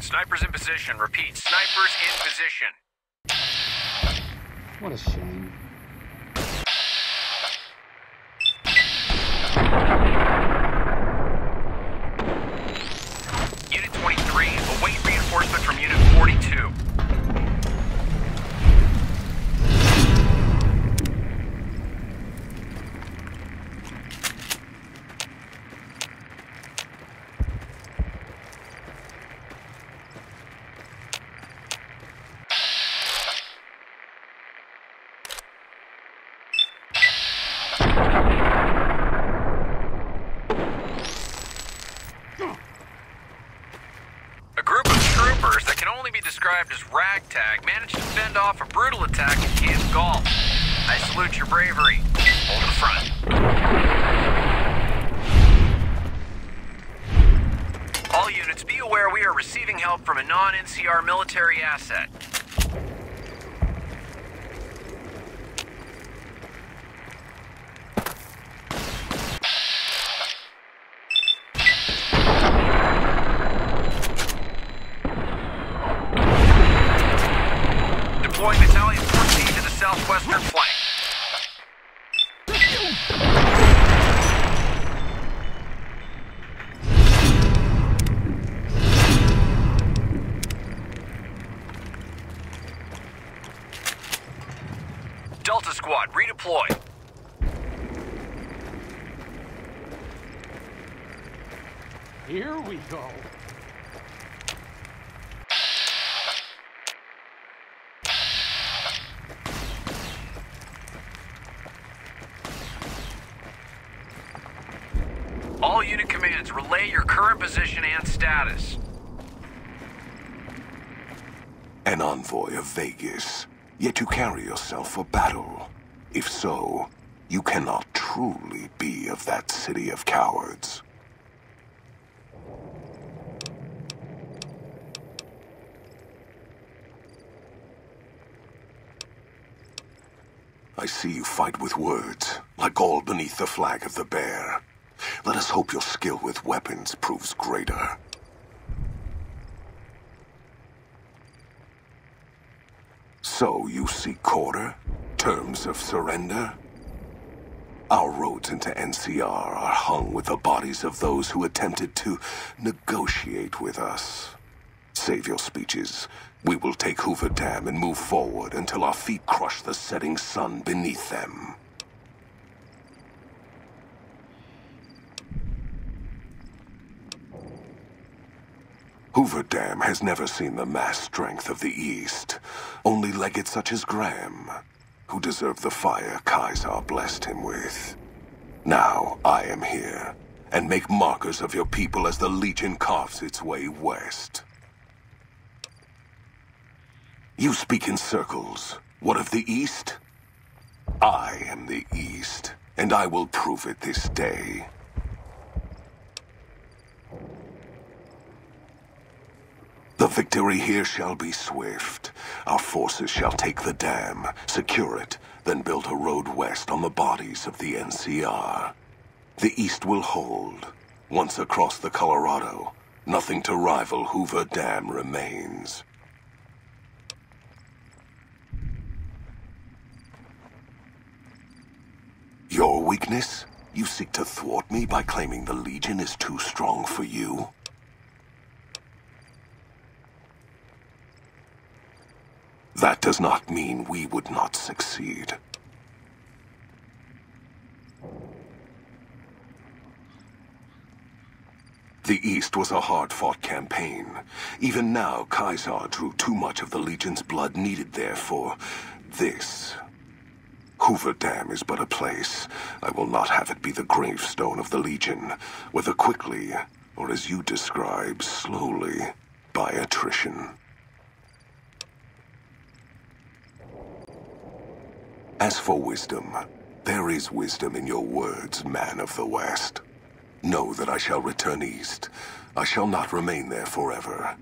Snipers in position. Repeat, snipers in position. What a shame. Unit 23, await reinforcement from Unit 42. A group of troopers that can only be described as ragtag managed to fend off a brutal attack at Camp Golf. I salute your bravery. Hold the front. All units, be aware we are receiving help from a non-NCR military asset. Here we go. All unit commands, relay your current position and status. An envoy of Vegas, yet you carry yourself for battle. If so, you cannot truly be of that city of cowards. I see you fight with words, like all beneath the flag of the bear. Let us hope your skill with weapons proves greater. So you seek quarter? Terms of surrender? Our roads into NCR are hung with the bodies of those who attempted to negotiate with us. Save your speeches. We will take Hoover Dam and move forward until our feet crush the setting sun beneath them. Hoover Dam has never seen the mass strength of the East. Only legates such as Graham, who deserve the fire Caesar blessed him with. Now I am here, and make markers of your people as the Legion carves its way west. You speak in circles. What of the East? I am the East, and I will prove it this day. The victory here shall be swift. Our forces shall take the dam, secure it, then build a road west on the bodies of the NCR. The East will hold. Once across the Colorado, nothing to rival Hoover Dam remains. Your weakness? You seek to thwart me by claiming the Legion is too strong for you? That does not mean we would not succeed. The East was a hard-fought campaign. Even now, Caesar drew too much of the Legion's blood needed there for this. Hoover Dam is but a place. I will not have it be the gravestone of the Legion, whether quickly, or as you describe, slowly, by attrition. As for wisdom, there is wisdom in your words, man of the West. Know that I shall return east. I shall not remain there forever.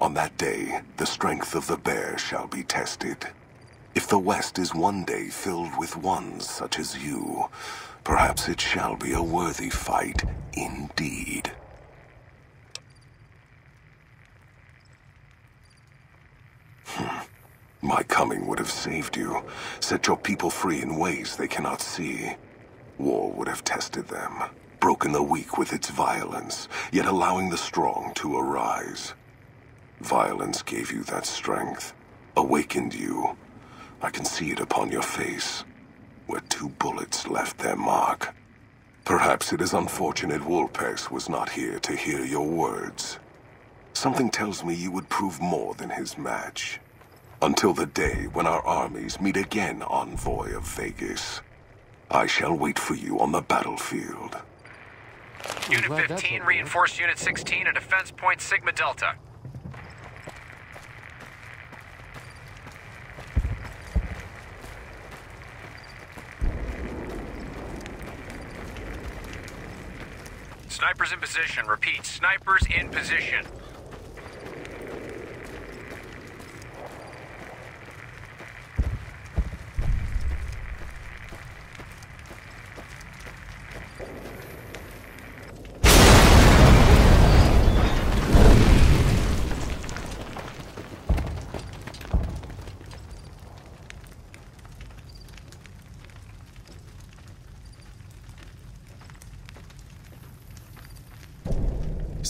On that day, the strength of the bear shall be tested. If the West is one day filled with ones such as you, perhaps it shall be a worthy fight indeed. Hmm. My coming would have saved you, set your people free in ways they cannot see. War would have tested them, broken the weak with its violence, yet allowing the strong to arise. Violence gave you that strength, awakened you. I can see it upon your face, where two bullets left their mark. Perhaps it is unfortunate Vulpes was not here to hear your words. Something tells me you would prove more than his match. Until the day when our armies meet again, Envoy of Vegas. I shall wait for you on the battlefield. Unit 15, over with. reinforce Unit 16 at Defense Point Sigma Delta. Snipers in position. Repeat, snipers in position.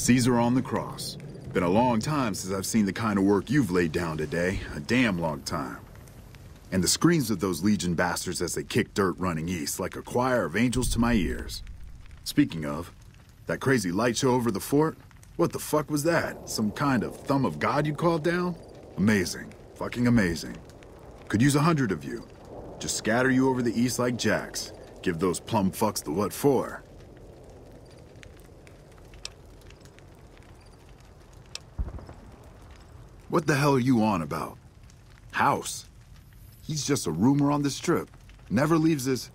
Caesar on the cross. Been a long time since I've seen the kind of work you've laid down today. A damn long time. And the screams of those Legion bastards as they kick dirt running east like a choir of angels to my ears. Speaking of, that crazy light show over the fort? What the fuck was that? Some kind of thumb of God you called down? Amazing. Fucking amazing. Could use a hundred of you. Just scatter you over the east like jacks. Give those plum fucks the what for. What the hell are you on about? House? He's just a rumor on the strip. Never leaves his...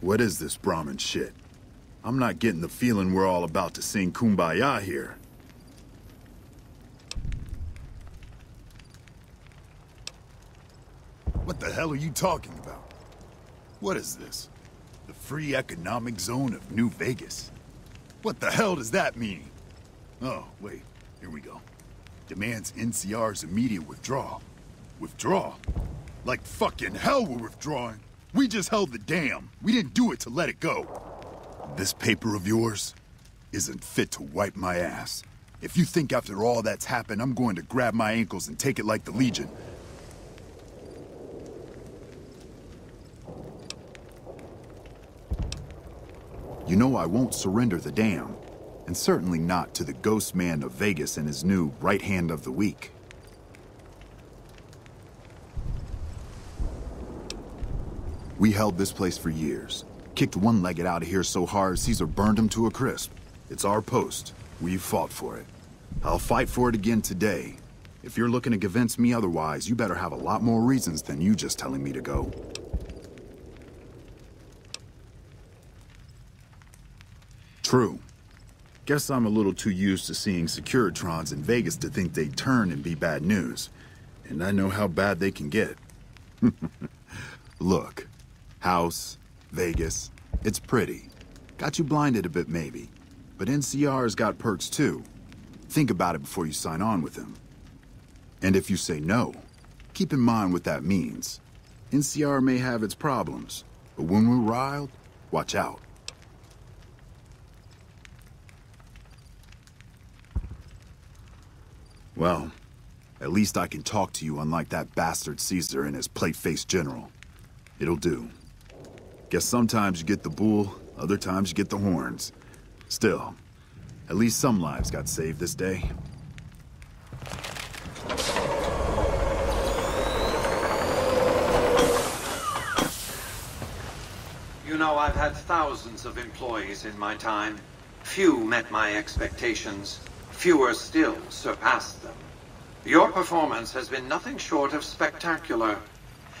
What is this Brahmin shit? I'm not getting the feeling we're all about to sing Kumbaya here. What the hell are you talking about? What is this? The free economic zone of New Vegas? What the hell does that mean? Oh, wait, here we go. Demands NCR's immediate withdrawal. Withdraw? Like fucking hell we're withdrawing. We just held the dam. We didn't do it to let it go. This paper of yours isn't fit to wipe my ass. If you think after all that's happened, I'm going to grab my ankles and take it like the Legion, You know I won't surrender the dam. And certainly not to the ghost man of Vegas and his new right hand of the week. We held this place for years. Kicked one-legged out of here so hard Caesar burned him to a crisp. It's our post. We've fought for it. I'll fight for it again today. If you're looking to convince me otherwise, you better have a lot more reasons than you just telling me to go. True. Guess I'm a little too used to seeing Securitrons in Vegas to think they'd turn and be bad news. And I know how bad they can get. Look, house, Vegas, it's pretty. Got you blinded a bit maybe. But NCR's got perks too. Think about it before you sign on with them. And if you say no, keep in mind what that means. NCR may have its problems, but when we're riled, watch out. Well, at least I can talk to you unlike that bastard Caesar and his plate-faced general. It'll do. Guess sometimes you get the bull, other times you get the horns. Still, at least some lives got saved this day. You know, I've had thousands of employees in my time. Few met my expectations. Fewer still surpassed them. Your performance has been nothing short of spectacular.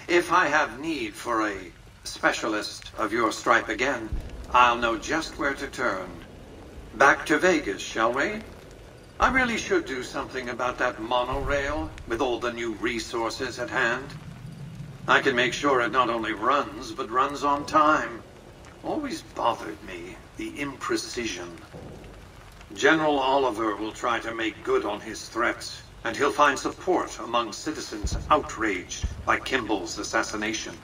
If I have need for a specialist of your stripe again, I'll know just where to turn. Back to Vegas, shall we? I really should do something about that monorail with all the new resources at hand. I can make sure it not only runs, but runs on time. always bothered me, the imprecision. General Oliver will try to make good on his threats, and he'll find support among citizens outraged by Kimball's assassination.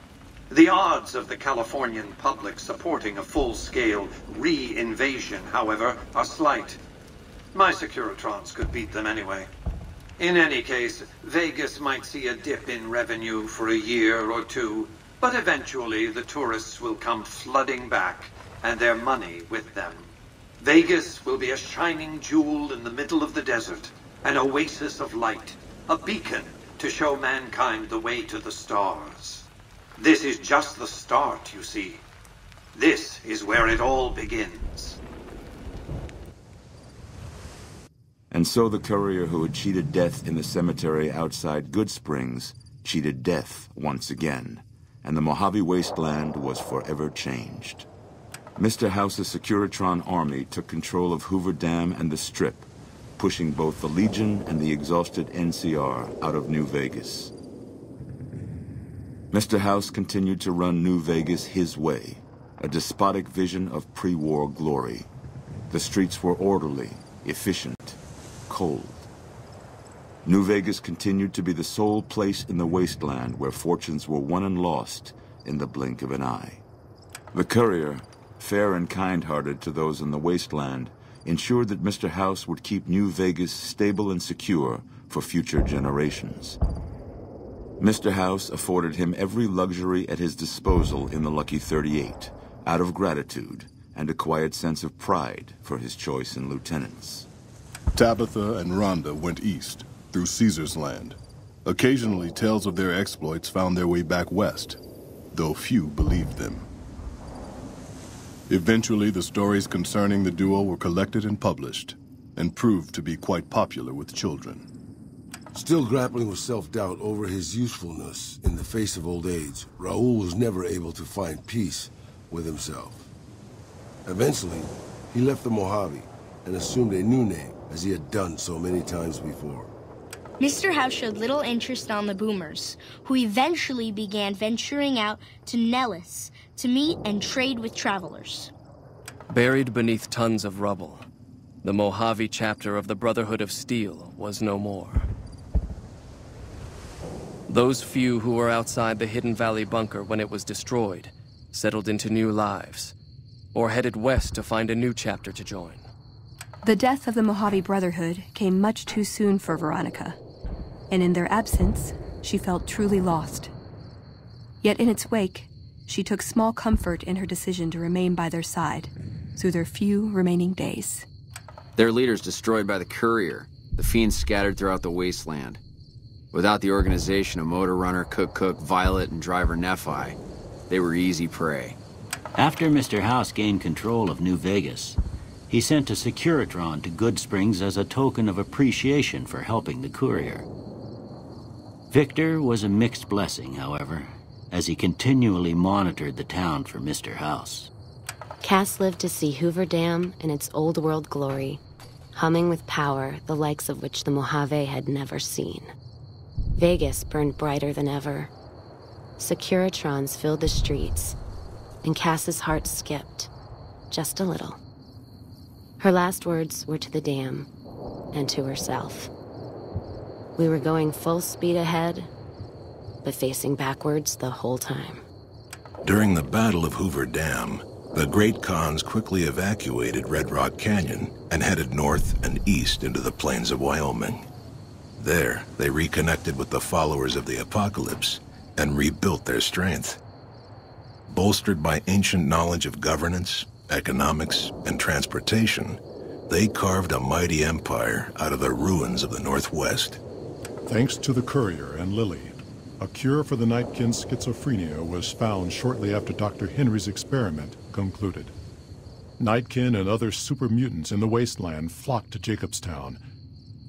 The odds of the Californian public supporting a full-scale re-invasion, however, are slight. My Securitrons could beat them anyway. In any case, Vegas might see a dip in revenue for a year or two, but eventually the tourists will come flooding back, and their money with them. Vegas will be a shining jewel in the middle of the desert, an oasis of light, a beacon to show mankind the way to the stars. This is just the start, you see. This is where it all begins. And so the courier who had cheated death in the cemetery outside Goodsprings cheated death once again, and the Mojave Wasteland was forever changed. Mr. House's Securitron army took control of Hoover Dam and the Strip, pushing both the Legion and the exhausted NCR out of New Vegas. Mr. House continued to run New Vegas his way, a despotic vision of pre-war glory. The streets were orderly, efficient, cold. New Vegas continued to be the sole place in the wasteland where fortunes were won and lost in the blink of an eye. The courier, fair and kind-hearted to those in the wasteland, ensured that Mr. House would keep New Vegas stable and secure for future generations. Mr. House afforded him every luxury at his disposal in the Lucky 38, out of gratitude and a quiet sense of pride for his choice in lieutenants. Tabitha and Rhonda went east, through Caesar's land. Occasionally, tales of their exploits found their way back west, though few believed them. Eventually, the stories concerning the duo were collected and published, and proved to be quite popular with children. Still grappling with self-doubt over his usefulness in the face of old age, Raoul was never able to find peace with himself. Eventually, he left the Mojave and assumed a new name, as he had done so many times before. Mr. House showed little interest on the boomers, who eventually began venturing out to Nellis to meet and trade with travelers. Buried beneath tons of rubble, the Mojave chapter of the Brotherhood of Steel was no more. Those few who were outside the Hidden Valley bunker when it was destroyed settled into new lives, or headed west to find a new chapter to join. The death of the Mojave Brotherhood came much too soon for Veronica, and in their absence, she felt truly lost. Yet in its wake, she took small comfort in her decision to remain by their side through their few remaining days. Their leaders destroyed by the courier, the fiends scattered throughout the wasteland. Without the organization of Motor Runner, Cook Cook, Violet, and Driver Nephi, they were easy prey. After Mr. House gained control of New Vegas, he sent a Securitron to Goodsprings as a token of appreciation for helping the courier. Victor was a mixed blessing, however, as he continually monitored the town for Mr. House. Cass lived to see Hoover Dam in its old world glory, humming with power the likes of which the Mojave had never seen. Vegas burned brighter than ever. Securitrons filled the streets, and Cass's heart skipped, just a little. Her last words were to the dam and to herself. We were going full speed ahead, but facing backwards the whole time. During the Battle of Hoover Dam, the Great Khans quickly evacuated Red Rock Canyon and headed north and east into the plains of Wyoming. There, they reconnected with the followers of the Apocalypse and rebuilt their strength. Bolstered by ancient knowledge of governance, economics, and transportation, they carved a mighty empire out of the ruins of the Northwest. Thanks to the courier and Lily, a cure for the Nightkin's schizophrenia was found shortly after Dr. Henry's experiment concluded. Nightkin and other super mutants in the wasteland flocked to Jacobstown,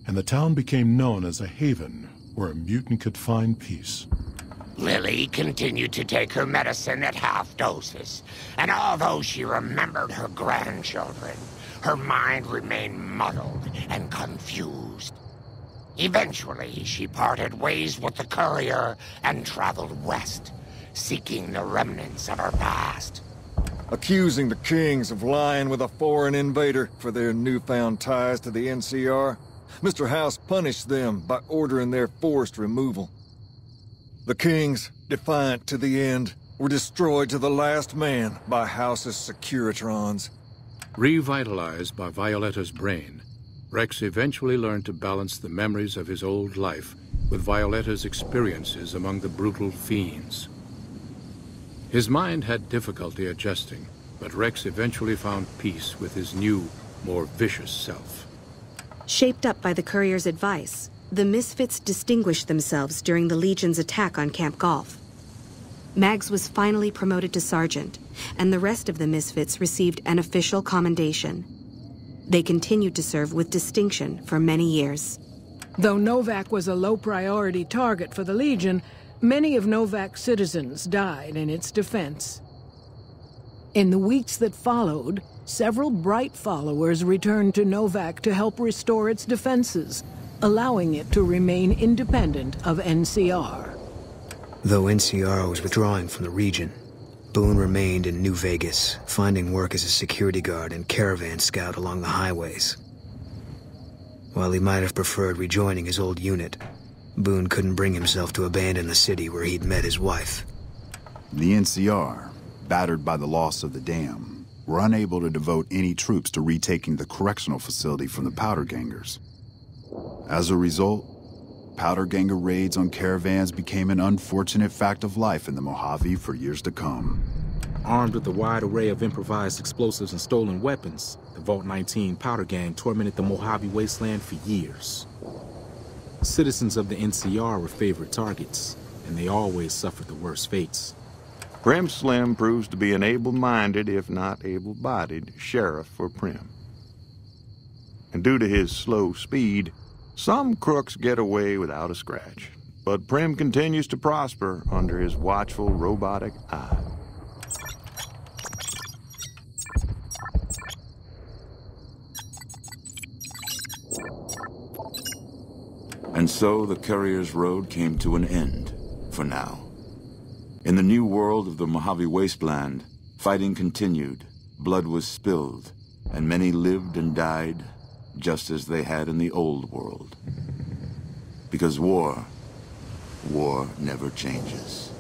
and the town became known as a haven where a mutant could find peace. Lily continued to take her medicine at half doses, and although she remembered her grandchildren, her mind remained muddled and confused. Eventually, she parted ways with the courier and traveled west, seeking the remnants of her past. accusing the kings of lying with a foreign invader for their newfound ties to the NCR. Mr. House punished them by ordering their forced removal. The kings, defiant to the end, were destroyed to the last man by House's Securitrons. Revitalized by Violetta's brain, Rex eventually learned to balance the memories of his old life with Violetta's experiences among the brutal fiends. His mind had difficulty adjusting, but Rex eventually found peace with his new, more vicious self. Shaped up by the courier's advice, the Misfits distinguished themselves during the Legion's attack on Camp Golf. Mags was finally promoted to sergeant, and the rest of the Misfits received an official commendation. They continued to serve with distinction for many years. Though Novac was a low-priority target for the Legion, many of Novac's citizens died in its defense. In the weeks that followed, several bright followers returned to Novac to help restore its defenses, allowing it to remain independent of NCR. Though NCR was withdrawing from the region, Boone remained in New Vegas, finding work as a security guard and caravan scout along the highways. While he might have preferred rejoining his old unit, Boone couldn't bring himself to abandon the city where he'd met his wife. The NCR, battered by the loss of the dam, were unable to devote any troops to retaking the correctional facility from the Powder Gangers. As a result, Powder Ganger raids on caravans became an unfortunate fact of life in the Mojave for years to come. Armed with a wide array of improvised explosives and stolen weapons, the Vault 19 Powder Gang tormented the Mojave wasteland for years. Citizens of the NCR were favorite targets, and they always suffered the worst fates. Primm Slim proves to be an able-minded, if not able-bodied, sheriff for Primm. And due to his slow speed, some crooks get away without a scratch, but Primm continues to prosper under his watchful robotic eye. And so the Courier's Road came to an end, for now. In the new world of the Mojave Wasteland, fighting continued, blood was spilled, and many lived and died just as they had in the old world. Because war, war never changes.